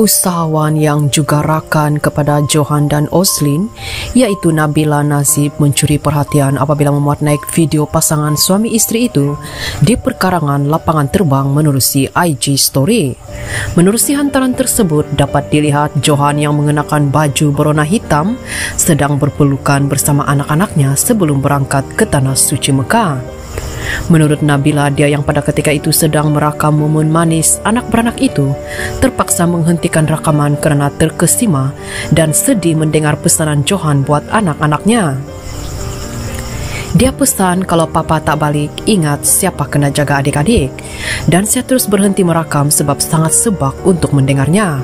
Usahawan yang juga rakan kepada Johan dan Oslin, iaitu Nabila Nazib mencuri perhatian apabila memuat naik video pasangan suami isteri itu di perkarangan lapangan terbang menerusi IG Story. Menerusi hantaran tersebut dapat dilihat Johan yang mengenakan baju berwarna hitam sedang berpelukan bersama anak-anaknya sebelum berangkat ke Tanah Suci Mekah. Menurut Nabila, dia yang pada ketika itu sedang merakam momen manis anak beranak itu terpaksa menghentikan rakaman kerana terkesima dan sedih mendengar pesanan Johan buat anak-anaknya. Dia pesan kalau papa tak balik, ingat siapa kena jaga adik-adik. Dan saya terus berhenti merakam sebab sangat sebab untuk mendengarnya.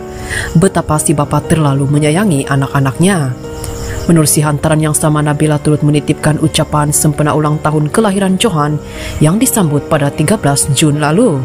Betapa si bapa terlalu menyayangi anak-anaknya. Menerusi hantaran yang sama Nabila turut menitipkan ucapan sempena ulang tahun kelahiran Johan yang disambut pada 13 Jun lalu.